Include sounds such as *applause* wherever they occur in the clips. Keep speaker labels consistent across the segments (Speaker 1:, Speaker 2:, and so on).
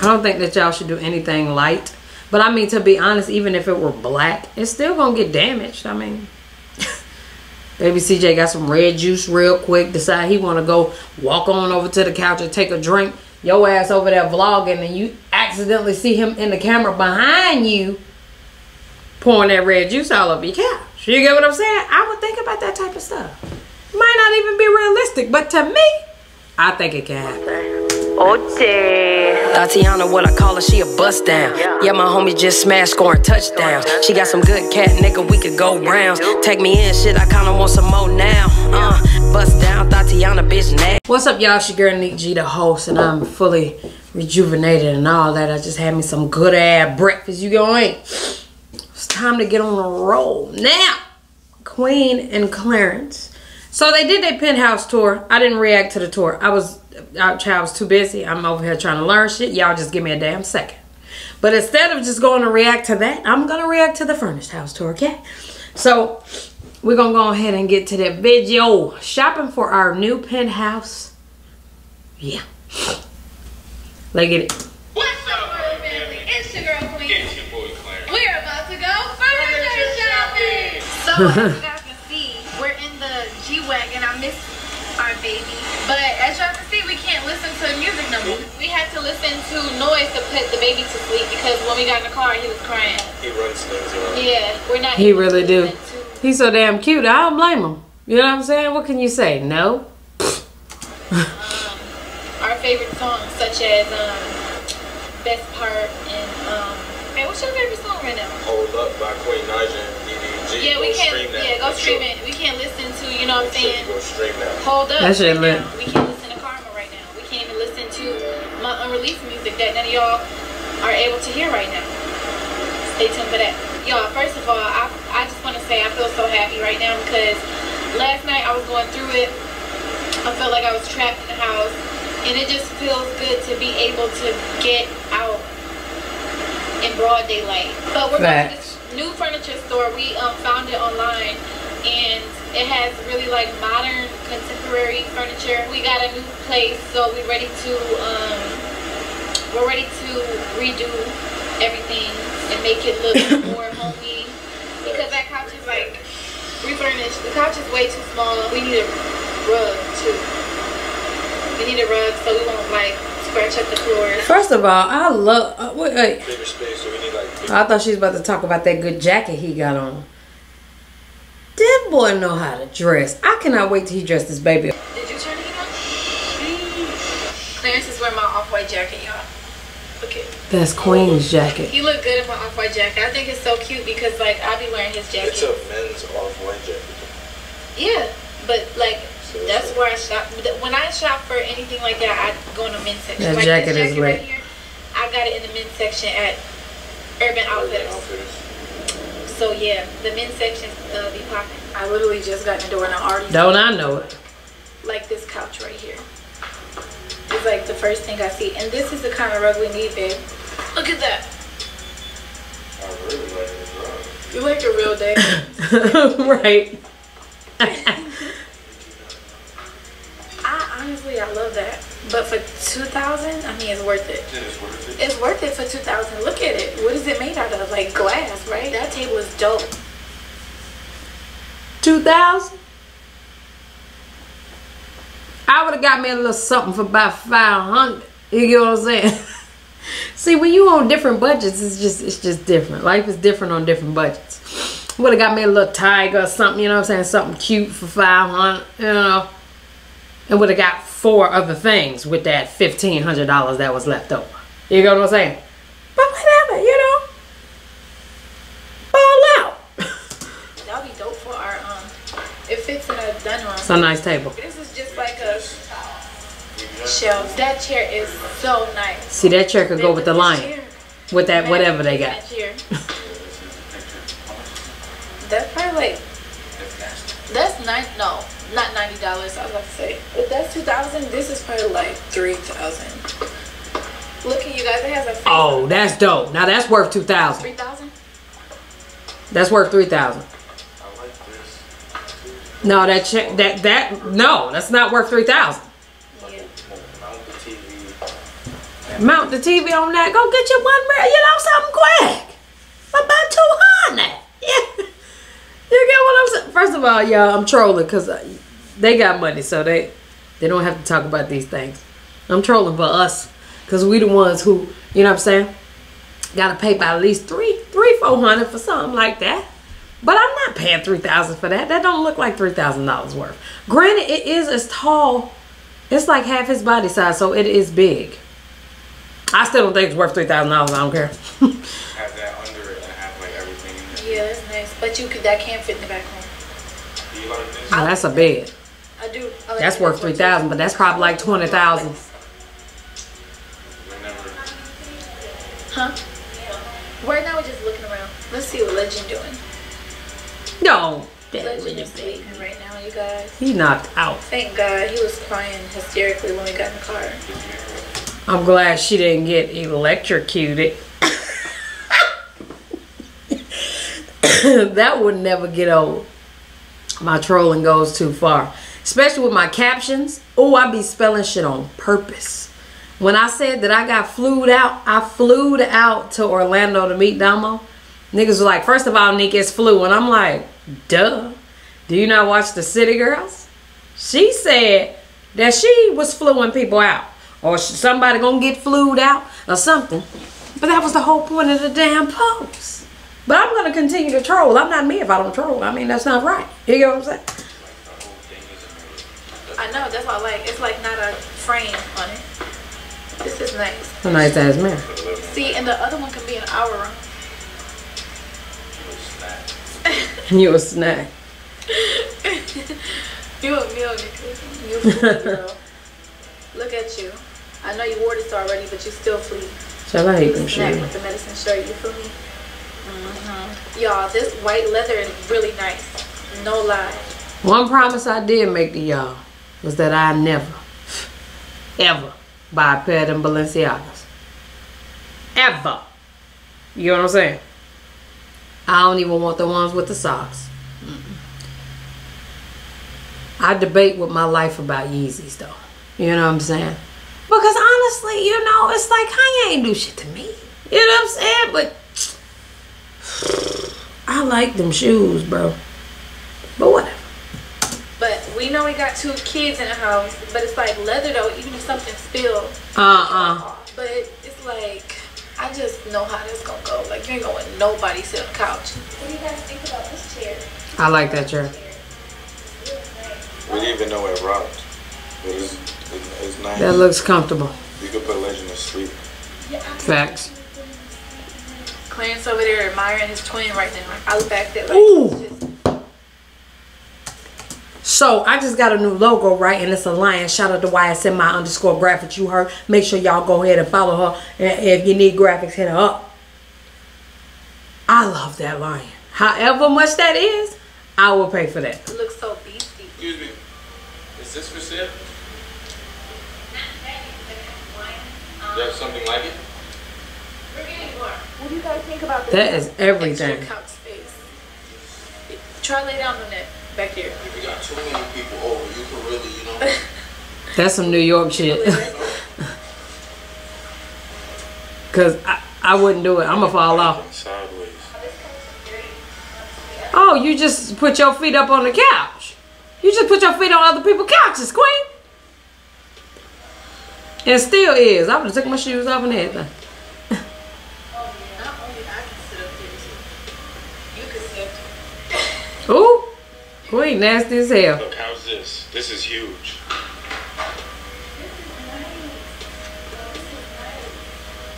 Speaker 1: I don't think that y'all should do anything light. But I mean, to be honest, even if it were black, it's still gonna get damaged. I mean, *laughs* baby CJ got some red juice real quick. Decide he want to go walk on over to the couch and take a drink. Your ass over there vlogging, and you accidentally see him in the camera behind you pouring that red juice all over your couch. You get what I'm saying? I would think about that type of stuff. Might not even be realistic, but to me, I think it can happen.
Speaker 2: Tatiana, what I call her, she a bust down. Yeah, my homie just smashed, scoring touchdowns. She got some good cat, nigga, we could go rounds. Take me in, shit, I kinda want some more now. Uh, bust down, Tatiana, bitch, nasty.
Speaker 1: What's up, y'all? It's your girl, Neek G, the host, and I'm fully rejuvenated and all that. I just had me some good ass breakfast. You going? It's time to get on a roll. Now, Queen and Clarence. So they did their penthouse tour. I didn't react to the tour. I was, I, I was too busy. I'm over here trying to learn shit. Y'all just give me a damn second. But instead of just going to react to that, I'm going to react to the furnished house tour, okay? So, we're going to go ahead and get to that video. Shopping for our new penthouse. Yeah. Let's get it.
Speaker 3: What's up, Royal Family? It's your girl Queen.
Speaker 4: It's your boy Clarence.
Speaker 3: We're about to go furniture shopping. *laughs* So as you guys can see, we're in the G wagon. I miss our baby, but as y'all can see, we can't listen to music no more. We had to listen to noise to put the baby to sleep because when we got in the car, he was crying.
Speaker 4: He runs things around.
Speaker 3: Yeah, we're not.
Speaker 1: He really do.
Speaker 3: to-
Speaker 1: He's so damn cute. I don't blame him. You know what I'm saying? What can you say? No?
Speaker 3: our favorite songs, such as um, Best Part and um, hey, what's your favorite song right now?
Speaker 4: Hold up by Queen Naija and DDG.
Speaker 3: Yeah, we can't.
Speaker 4: stream that.
Speaker 3: Yeah, go
Speaker 4: Make
Speaker 3: stream
Speaker 4: sure-
Speaker 3: it. We can't listen to. You know what I'm saying?
Speaker 4: Go stream that.
Speaker 3: Hold up.
Speaker 1: That shit
Speaker 3: right
Speaker 1: lit.
Speaker 3: We can't listen my unreleased music that none of y'all are able to hear right now. Stay tuned for that. Y'all, first of all, I, I just want to say I feel so happy right now because last night I was going through it. I felt like I was trapped in the house. And it just feels good to be able to get out in broad daylight. But we're going to this new furniture store. We um, found it online and it has really like modern contemporary furniture. We got a new place, so we're ready to um, we're ready to redo everything and make it look *coughs* more homey. Because that couch is like refurnished. The couch is way too small. We need a rug too. We need a rug so we won't like scratch up the floors.
Speaker 1: First of all, I love. Uh, wait, wait.
Speaker 4: Bigger space, so we need like. Big,
Speaker 1: I thought she was about to talk about that good jacket he got on. That boy know how to dress. I cannot wait till he dress this baby.
Speaker 3: Did you turn the heat on? Clarence is wearing my off-white jacket, y'all. Look at
Speaker 1: That's Queen's jacket.
Speaker 3: He look good in my off-white jacket. I think it's so cute because like I'll be wearing his jacket.
Speaker 4: it's a men's off-white jacket.
Speaker 3: Yeah, but like
Speaker 4: So
Speaker 3: that's
Speaker 4: like-
Speaker 3: where I shop. When I shop for anything like that, I go in the men's section.
Speaker 1: That
Speaker 3: like
Speaker 1: jacket
Speaker 3: this
Speaker 1: is
Speaker 3: jacket right here, I got it in the men's section at Urban Outfitters.
Speaker 4: Outfitters.
Speaker 3: So yeah, the men's section uh, be popping. I literally just got in the door and I already
Speaker 1: Don't I know it?
Speaker 3: like this couch right here. It's like the first thing I see, and this is the kind of rug we need, babe. Look at that.
Speaker 4: I really like this rug.
Speaker 3: You like a real *laughs* day.
Speaker 1: right. *laughs*
Speaker 3: But for two thousand, I mean, it's worth it.
Speaker 4: It is worth it.
Speaker 3: It's worth it for two thousand. Look at it. What is it made out of? Like glass, right? That table is dope.
Speaker 1: 2000 I would have got me a little something for about 500 You get what I'm saying? *laughs* See, when you on different budgets, it's just it's just different. Life is different on different budgets. Would have got me a little tiger or something, you know what I'm saying? Something cute for 500 you know. And would have got four other things with that $1,500 that was left over. You get what I'm saying? But whatever, you know. Ball out. *laughs*
Speaker 3: That'll be dope for our um. It fits in a done room.
Speaker 1: it's a nice table.
Speaker 3: This is just like a shelf. That chair is so nice.
Speaker 1: See, that chair could go with the lion. With that whatever they got.
Speaker 3: That. That's probably like that's nine no, not ninety dollars, I was about to say. If that's two thousand, this is probably like three thousand. Look at you guys, it has a face
Speaker 1: Oh, that's dope. Now that's worth two thousand.
Speaker 3: three thousand?
Speaker 1: That's worth three thousand.
Speaker 4: I like this.
Speaker 1: No, that check that that no, that's not worth three thousand.
Speaker 3: Yeah.
Speaker 4: Mount the TV.
Speaker 1: Mount the TV on that. Go get you one you know, something quick. About 200. Yeah. You get what I'm saying? First of all, y'all, I'm trolling because they got money, so they they don't have to talk about these things. I'm trolling for us because we the ones who, you know what I'm saying, got to pay by at least three, three, four hundred for something like that. But I'm not paying three thousand for that. That don't look like three thousand dollars worth. Granted, it is as tall. It's like half his body size, so it is big. I still don't think it's worth three thousand dollars. I don't care. *laughs*
Speaker 3: But you could that can't fit in the back
Speaker 4: this?
Speaker 1: Oh, now, that's a bed.
Speaker 3: I do. I like
Speaker 1: That's worth three thousand, but that's probably like twenty thousand.
Speaker 3: Huh? Right now we're just looking around. Let's see what Legend doing.
Speaker 1: No,
Speaker 3: Legend is sleeping right now, you guys.
Speaker 1: he knocked out.
Speaker 3: Thank God he was crying hysterically when we got in the car.
Speaker 1: I'm glad she didn't get electrocuted. *coughs* that would never get old. My trolling goes too far. Especially with my captions. Oh, I be spelling shit on purpose. When I said that I got flued out, I flew out to Orlando to meet Domo. Niggas were like, first of all, Neek is flu. And I'm like, duh. Do you not watch the City Girls? She said that she was fluing people out. Or somebody gonna get flued out or something. But that was the whole point of the damn post. But I'm gonna continue to troll. I'm not me if I don't troll. I mean, that's not right. You get what I'm saying?
Speaker 4: the whole thing is
Speaker 3: I know, that's why like it's like not a frame on it. This is nice.
Speaker 1: A nice ass man.
Speaker 4: amazing.
Speaker 3: See, and the other one can be in our room. *laughs*
Speaker 1: You a snack. *laughs*
Speaker 3: You a meal, You a girl. *laughs* Look at you. I know you wore this already, but you still flee.
Speaker 1: Shall I eat
Speaker 3: You
Speaker 1: them
Speaker 3: snack with the medicine shirt. You feel me? Mm-hmm. Y'all, this white leather is really nice. No lie.
Speaker 1: One promise I did make to y'all was that I never, ever buy a pair of them Balenciagas. Ever. You know what I'm saying? I don't even want the ones with the socks. Mm-mm. I debate with my life about Yeezys though. You know what I'm saying? Because honestly, you know, it's like Kanye ain't do shit to me. You know what I'm saying? But I like them shoes, bro. But whatever.
Speaker 3: But we know we got two kids in the house, but it's like leather though, even if something spills.
Speaker 1: Uh-uh.
Speaker 3: But it's like, I just know how this gonna go. Like, you ain't gonna let nobody sit on the couch. What do you guys think about this chair?
Speaker 1: I like that chair.
Speaker 4: We didn't even know it rocked. It's, it's, it's nice.
Speaker 1: That looks comfortable.
Speaker 4: you could put Legend to sleep.
Speaker 1: Facts.
Speaker 3: Clarence over there admiring his twin right now. I look back there like,
Speaker 1: Ooh.
Speaker 3: Oh,
Speaker 1: so I just got a new logo, right? And it's a lion. Shout out to YSM my underscore graphics you heard. Make sure y'all go ahead and follow her. And if you need graphics, hit her up. I love that lion. However much that is, I will pay for that.
Speaker 3: it looks so beastie.
Speaker 4: Excuse me. Is this for sale? Do you have something like it?
Speaker 3: What do you guys think about this?
Speaker 1: That is everything.
Speaker 3: Extra couch space. Try lay down on that back here.
Speaker 5: If you got too many people over, you can really, you know. *laughs*
Speaker 1: That's some New York shit. *laughs* Cause I, I wouldn't do it. I'ma fall off.
Speaker 4: Sideways.
Speaker 1: Oh, oh, you just put your feet up on the couch. You just put your feet on other people's couches, queen. And still is. I would have took my shoes off and everything.
Speaker 3: Sit.
Speaker 1: Ooh, queen, nasty as hell.
Speaker 4: Look, how's this? This is huge.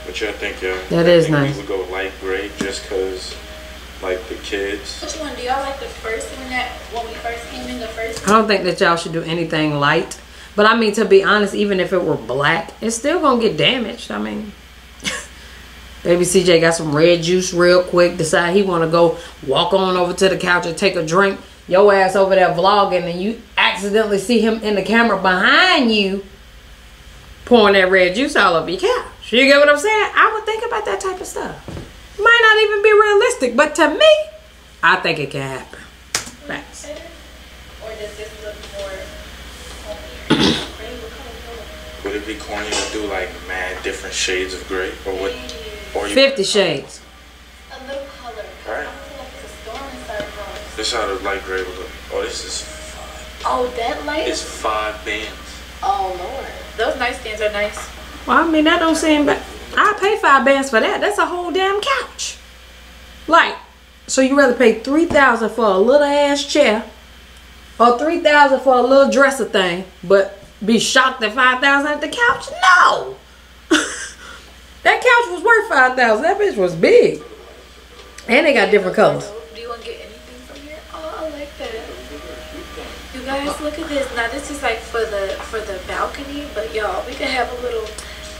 Speaker 4: What y'all think, y'all?
Speaker 1: That
Speaker 4: I
Speaker 1: is
Speaker 4: think
Speaker 1: nice.
Speaker 4: We would go light gray just cause, like, the kids.
Speaker 3: Which one? Do y'all like the first one that when we first came in? The first One?
Speaker 1: I don't think that y'all should do anything light. But I mean, to be honest, even if it were black, it's still gonna get damaged. I mean, baby CJ got some red juice real quick. Decide he want to go walk on over to the couch and take a drink. Your ass over there vlogging, and you accidentally see him in the camera behind you pouring that red juice all over your couch. You get what I'm saying? I would think about that type of stuff. Might not even be realistic, but to me, I think it can happen. Facts.
Speaker 3: Or does this look more homey? Gray, what color
Speaker 4: Would it be corny to do like mad different shades of gray, or what? Or you
Speaker 1: Fifty Shades.
Speaker 3: A little color.
Speaker 4: Right.
Speaker 3: Like it's a storm inside of us.
Speaker 4: This how the light gray would look. Oh, this is
Speaker 3: Oh, that light?
Speaker 4: it's five bands.
Speaker 3: oh, Lord. Those nightstands are nice.
Speaker 1: Well, I mean that don't seem bad. I pay five bands for that. That's a whole damn couch. Like, so you rather pay three thousand for a little ass chair, or three thousand for a little dresser thing, but be shocked at five thousand at the couch? No. That couch was worth five thousand. That bitch was big, and they got different colors.
Speaker 3: Oh, do you want to get anything from here? Oh, I like that. You guys, look at this. Now, this is like for the for the balcony, but y'all, we could have a little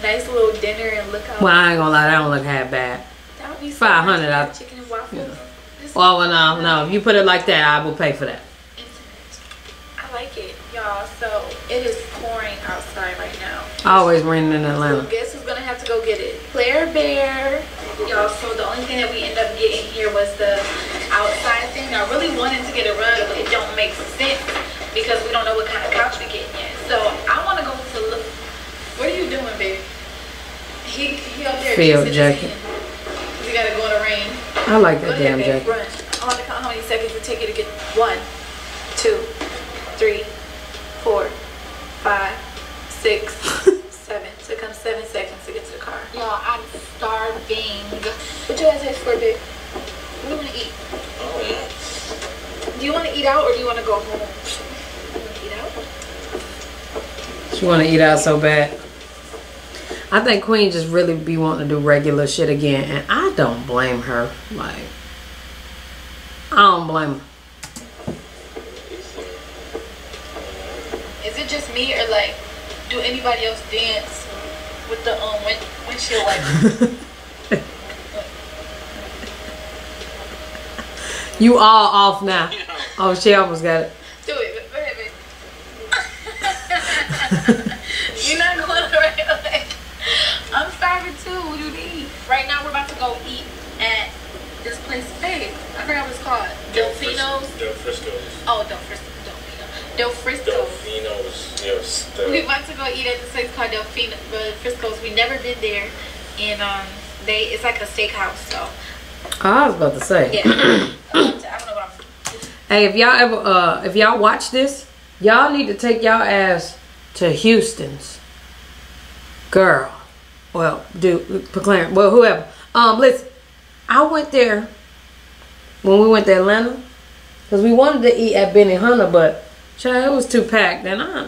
Speaker 3: nice little dinner and look out.
Speaker 1: Well, I ain't gonna lie, that don't look half bad.
Speaker 3: That would be so
Speaker 1: 500,
Speaker 3: nice.
Speaker 1: I-
Speaker 3: Chicken and waffles. This
Speaker 1: Well, well, no, no. If you put it like that, I will pay for that.
Speaker 3: I like it, y'all. So it is pouring outside right now.
Speaker 1: Always raining in
Speaker 3: So
Speaker 1: Atlanta.
Speaker 3: guess who's gonna have to go get it? Claire Bear. Y'all, so the only thing that we end up getting here was the outside thing. I really wanted to get a rug, but it don't make sense because we don't know what kind of couch we're getting yet. So I wanna go to look. What are you doing, babe? He he up there
Speaker 1: Field jacket.
Speaker 3: We gotta go in the rain.
Speaker 1: I like that
Speaker 3: ahead,
Speaker 1: damn
Speaker 3: babe.
Speaker 1: jacket.
Speaker 3: Run. I want to count how many seconds it take you to get one, two, three, four, five, six, seven. So it comes seven seconds to get to the car. Y'all, I'm starving. What you guys have for big? What do you want to eat? Oh. Do you want to eat out or do you want to go home? You eat out?
Speaker 1: She want to eat out so bad. I think Queen just really be wanting to do regular shit again, and I don't blame her. Like, I don't blame her.
Speaker 3: Is it just me or like, do anybody else dance with the um wind, windshield wipers?
Speaker 1: You all off now. *laughs* Oh, she almost got it.
Speaker 3: Do it. Go ahead, baby. You're not going the right way. I'm starving too. What do you need? Right now, we're about to go eat at this place. Babe, I forgot what it's called. Delfino's.
Speaker 4: Del Frisco's.
Speaker 3: Oh, Del Frisco. Delfino. Del Frisco.
Speaker 4: Delfino's. Yes.
Speaker 3: We
Speaker 4: The,
Speaker 3: about to go eat at this place called Delfino, Frisco's. We never been there, and um, they it's like a steakhouse. So
Speaker 1: I was about to say.
Speaker 3: yeah, *clears throat* I don't know what I'm.
Speaker 1: Hey, if y'all ever, uh, if y'all watch this, y'all need to take y'all ass to Houston's. Girl, well, dude, Clarence, well, whoever. Um, listen, I went there when we went to Atlanta because we wanted to eat at Benny Hunter, but child, it was too packed, and I,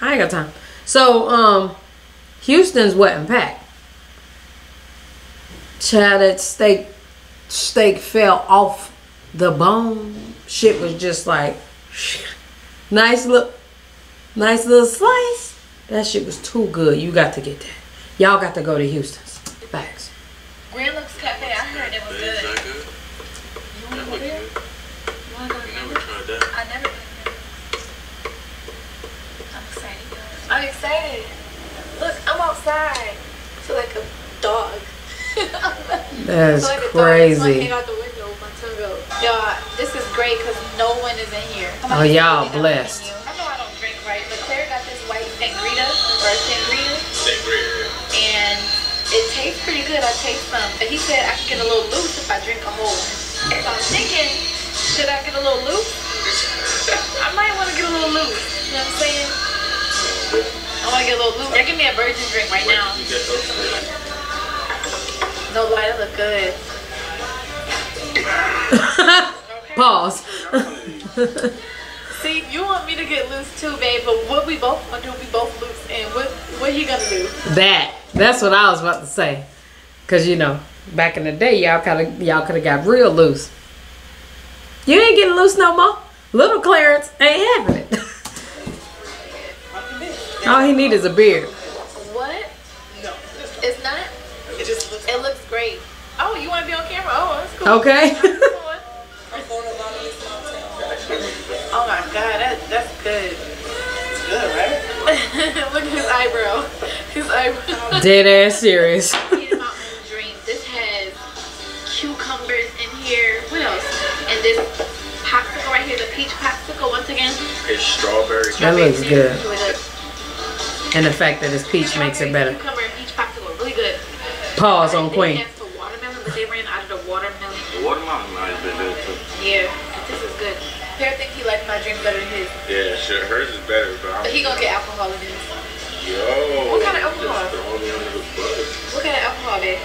Speaker 1: I ain't got time. So, um, Houston's wasn't packed. Child, that steak, steak fell off the bone. Shit was just like *laughs* nice look, nice little slice. That shit was too good. You got to get that. Y'all got to go to Houston's. Facts.
Speaker 3: Grand Cafe. I heard it was
Speaker 4: is
Speaker 3: good.
Speaker 4: that good?
Speaker 3: You wanna
Speaker 4: That
Speaker 3: go
Speaker 4: look
Speaker 3: there?
Speaker 4: good.
Speaker 3: You wanna go
Speaker 4: I
Speaker 3: there?
Speaker 4: never tried that.
Speaker 3: I never been there. I'm excited. guys. I'm excited. Look, I'm outside. I feel like a dog. *laughs*
Speaker 1: That's
Speaker 3: I feel like a dog. That's why I
Speaker 1: crazy.
Speaker 3: hang out the window with my tongue out. Y'all, this is great because no one is in here.
Speaker 1: Oh, y'all blessed.
Speaker 3: I know I don't drink right, but Claire got this white sangria or sangria,
Speaker 4: Sangria.
Speaker 3: and it tastes pretty good. I taste some, but he said I can get a little loose if I drink a whole one. So I'm thinking, should I get a little loose? *laughs* I might want to get a little loose. You know what I'm saying? I want to get a little loose. They're giving me a virgin drink right now.
Speaker 4: You get those three.
Speaker 3: No lie, that look good. *laughs*
Speaker 1: Pause.
Speaker 3: See, you want me to get loose too, babe, but what we both want to do, we both loose, and what what he gonna do?
Speaker 1: that. That's what I was about to say. Cause you know, back in the day, y'all kind of y'all could have got real loose. You ain't getting loose no more. Little Clarence ain't having it. *laughs* All he need is a beard.
Speaker 3: What? No. It's not? It just looks It looks great. Oh, you wanna be on camera? Oh, that's cool.
Speaker 1: Okay. *laughs*
Speaker 3: oh my god, that that's good.
Speaker 5: It's good, right? *laughs*
Speaker 3: Look at his eyebrow. His eyebrow. *laughs*
Speaker 1: Dead ass serious.
Speaker 3: Eating my own drink. This has cucumbers in here. What else? And this popsicle right here, the peach popsicle once again.
Speaker 4: It's strawberry.
Speaker 1: That looks good.
Speaker 3: Really good.
Speaker 1: And the fact that it's peach makes it better.
Speaker 3: Cucumber and peach popsicle, really good.
Speaker 1: Pause on
Speaker 3: They
Speaker 1: Queen.
Speaker 3: asked for watermelon, but they ran out of the watermelon.
Speaker 4: The watermelon might have been good too.
Speaker 3: Yeah, this is good. Pear think he likes my drink better than his,
Speaker 4: Yeah, sure. Hers is better, but I'm.
Speaker 3: but he gonna get alcohol in this.
Speaker 4: Yo.
Speaker 3: What kind of alcohol?
Speaker 4: Just throw me under the bus.
Speaker 3: What kind of alcohol, babe?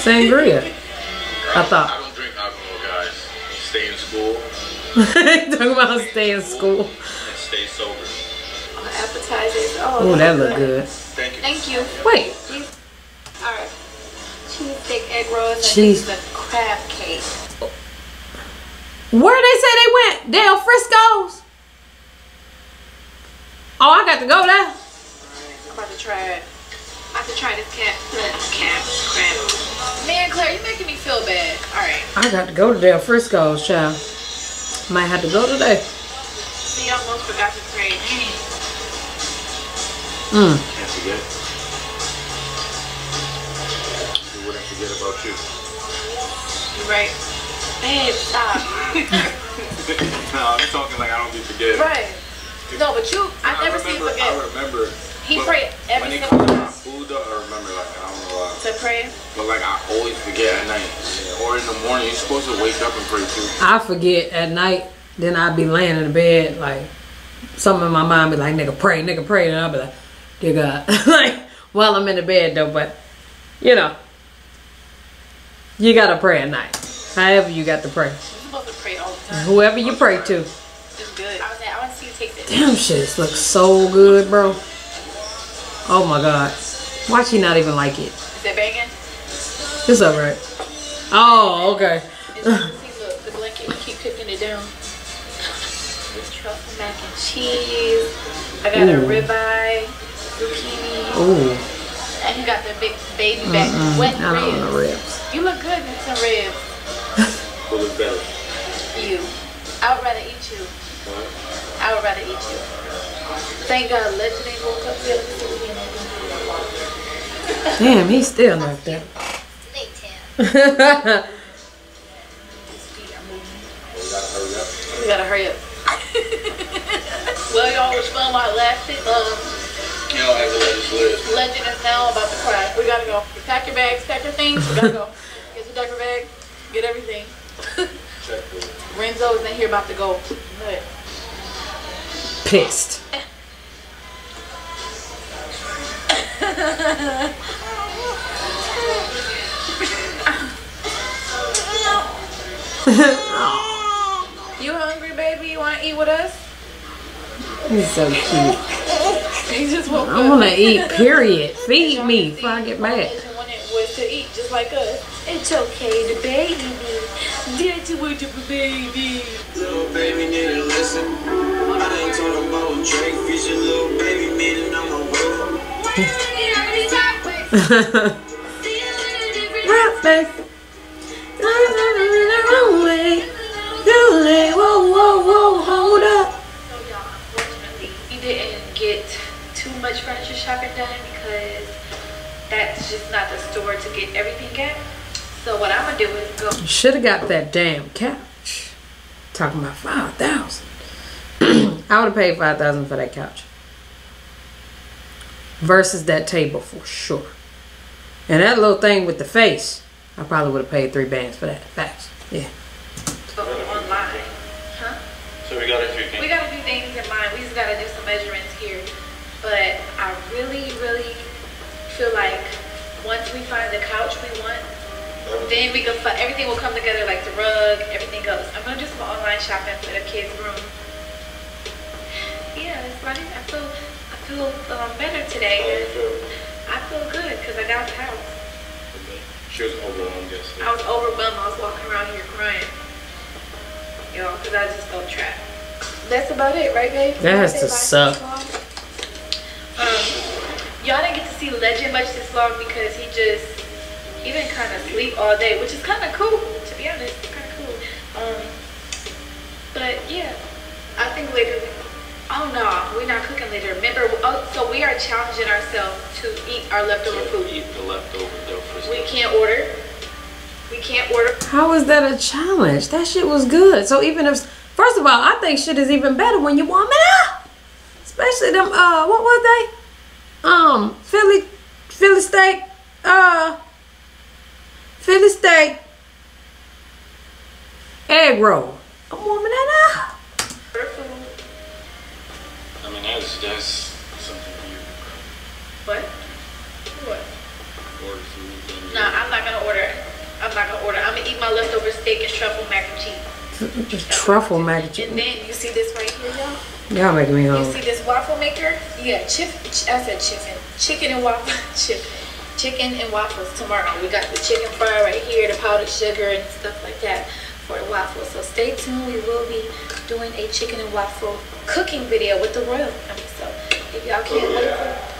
Speaker 1: Sangria. *laughs* I thought.
Speaker 4: I don't drink alcohol, guys. Stay in school *laughs*
Speaker 1: Talking about stay in school.
Speaker 3: Appetizers. Oh,
Speaker 1: Oh, that
Speaker 3: that's
Speaker 1: look good.
Speaker 4: Thank you.
Speaker 3: Thank you.
Speaker 1: Wait,
Speaker 3: These are cheesesteak egg rolls and
Speaker 1: Cheese-
Speaker 3: this is crab cake.
Speaker 1: where they say they went? Del Frisco's. Oh, I got to go there.
Speaker 3: I'm about to try it. I'm about to try this cat, cat crab. Man, Claire, you're making me feel bad. All right.
Speaker 1: I got to go to Del Frisco's, child. Might have to go today.
Speaker 3: See, I almost forgot to pray. Dang.
Speaker 1: Mm.
Speaker 4: Can't forget. We wouldn't forget about you.
Speaker 3: You're right. Babe, stop. *laughs*
Speaker 4: no, I'm talking like I don't be forgetting.
Speaker 3: right. No, but you, I
Speaker 4: I
Speaker 3: never seen you
Speaker 4: remember,
Speaker 3: forget
Speaker 4: I remember.
Speaker 3: He prayed every
Speaker 4: when it
Speaker 3: single
Speaker 4: comes to
Speaker 3: time.
Speaker 4: my food, though, I remember like I don't know why.
Speaker 3: to pray.
Speaker 4: But like I always forget at night or in the morning. You're supposed to wake up and pray too.
Speaker 1: I forget at night. Then I'd be laying in the bed like something in my mind be like, nigga pray, nigga pray, and I'll be like, dear God, *laughs* like while I'm in the bed though. But you know, you gotta pray at night. However you got to pray.
Speaker 3: You're supposed to pray all the time.
Speaker 1: Whoever you pray to.
Speaker 3: It's good. I was like, I want to see you taste it.
Speaker 1: Damn shit, looks so good, bro. Oh my god. Why she not even like it?
Speaker 3: Is it banging?
Speaker 1: It's alright. Oh, okay.
Speaker 3: See, *laughs* look, the blanket, keep cooking it down. *laughs* This truffle mac and cheese. I got a
Speaker 1: Ooh.
Speaker 3: ribeye, zucchini,
Speaker 1: Ooh,
Speaker 3: and you got the big baby back wet
Speaker 1: I don't want
Speaker 3: ribs.
Speaker 1: ribs.
Speaker 3: You look good with some ribs.
Speaker 4: Who was better?
Speaker 3: You. I would rather eat you. I would rather eat you. Thank God, Legend ain't woke up yet. Let see what he in there doing.
Speaker 1: Damn, he's still like that.
Speaker 3: His feet are moving.
Speaker 4: We gotta hurry up.
Speaker 3: We gotta hurry up. *laughs* well, y'all was fun while it lasted. Uh,
Speaker 4: You don't have to let us live.
Speaker 3: Legend is now about to cry. We gotta go. Pack your bags, pack your things. We gotta go. Get your diaper bag, get everything.
Speaker 4: Check the
Speaker 3: Renzo is in here about to go. But
Speaker 1: Pissed. *laughs*
Speaker 3: you hungry, baby? You wanna eat with us?
Speaker 1: He's so cute.
Speaker 3: He just woke
Speaker 1: I wanna eat, period. Feed me before I get mad.
Speaker 3: Legend was to eat just like us. It's okay, the baby. Did you want to baby?
Speaker 6: Little baby need to listen. I ain't talking about Drake feature little baby meaning I'm a wolf.
Speaker 1: Rap, babe.
Speaker 3: Because that's just not the store to get everything at. So what I'm gonna do is go.
Speaker 1: Should have got that damn couch. Talking about five thousand. *clears throat* I would have paid five thousand for that couch. Versus that table for sure. And that little thing with the face, I probably would have paid three bands for that. Facts. Yeah.
Speaker 3: Feel like once we find the couch we want, then we can fi- everything will come together like the rug, everything else. I'm gonna do some online shopping for the kids' room. Yeah, it's about it. I feel I feel um, better today. I feel good because I got the house.
Speaker 4: She was overwhelmed yesterday.
Speaker 3: I was overwhelmed. I was walking around here crying. You know, because I just felt trapped. That's about it, right, babe?
Speaker 1: That has to
Speaker 3: Say bye
Speaker 1: suck.
Speaker 3: this vlog? Um, y'all didn't get to see Legend much this long because he just, he didn't kind of sleep all day, which is kind of cool, to be honest. Kind of cool. Um, but yeah, I think later, oh no, we're not cooking later. Remember, oh, so we are challenging ourselves to eat our leftover
Speaker 4: So
Speaker 3: food.
Speaker 4: eat the leftover dough for
Speaker 3: We can't order. We can't order.
Speaker 1: How is that a challenge? That shit was good. So even if, first of all, I think shit is even better when you warm it up. Especially them, uh, what was they? Um Philly Philly steak uh Philly steak egg roll. I'm warming that up.
Speaker 4: I mean, that's that's something you
Speaker 3: What? What?
Speaker 4: order food. and-
Speaker 3: Nah, I'm not gonna order. I'm not gonna order. I'm gonna eat my leftover steak and truffle mac and cheese.
Speaker 1: Just truffle mac and cheese.
Speaker 3: And then you see this right here, y'all.
Speaker 1: Y'all making me hungry.
Speaker 3: You see this waffle maker? Yeah, chip. Ch- I said chicken. Chicken and waffle. *laughs* chicken, Chicken and waffles tomorrow. We got the chicken fry right here, the powdered sugar and stuff like that for the waffles. So stay tuned. We will be doing a chicken and waffle cooking video with the royal family. So if y'all oh, can't wait for.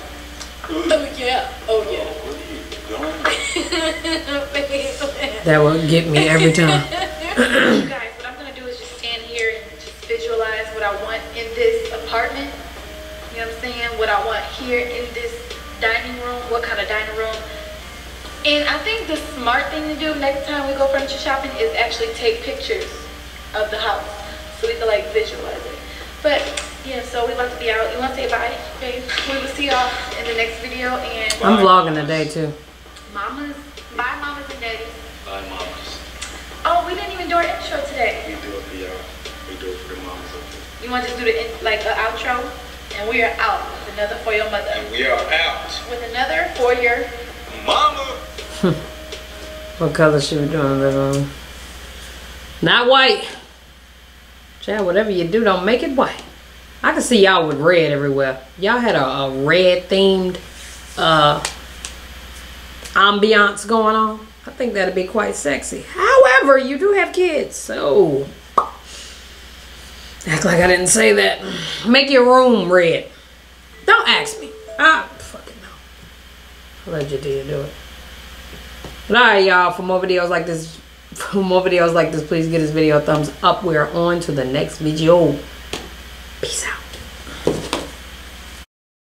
Speaker 3: *laughs* Oh yeah. Oh, oh yeah.
Speaker 4: What are you doing? *laughs*
Speaker 1: That will get me every time.
Speaker 3: you guys, what I'm gonna do is just stand here and just visualize what I want in this apartment. You know what I'm saying? What I want here in this dining room, what kind of dining room. And I think the smart thing to do next time we go furniture shopping is actually take pictures of the house so we can like visualize it. But yeah, so we about to be out. You wanna say bye, babe? We will see y'all in the next video and
Speaker 1: I'm vlogging today too.
Speaker 3: mamas, bye mamas and daddies.
Speaker 4: Bye, mamas.
Speaker 3: Oh, we didn't even do our intro today.
Speaker 4: We do it for y'all. We do it for the mamas up there.
Speaker 3: You want to just do the in, like an outro, and we are out with another for your mother.
Speaker 4: And we are out.
Speaker 3: With another for your.
Speaker 4: Mama! *laughs*
Speaker 1: What color should we do in the living room? Not white. Chad, whatever you do, don't make it white. I can see y'all with red everywhere. Y'all had a, a red themed uh ambiance going on. I think that'd be quite sexy. However, you do have kids, so act like I didn't say that. Make your room red. Don't ask me. I fucking know. I'll let you do it. But alright, y'all, for more videos like this, for more videos like this, please give this video a thumbs up. We're on to the next video. Peace out.